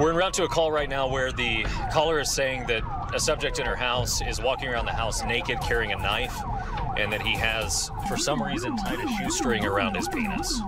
We're en route to a call right now where the caller is saying that a subject in her house is walking around the house naked carrying a knife and that he has, for some reason, tied a shoestring around his penis.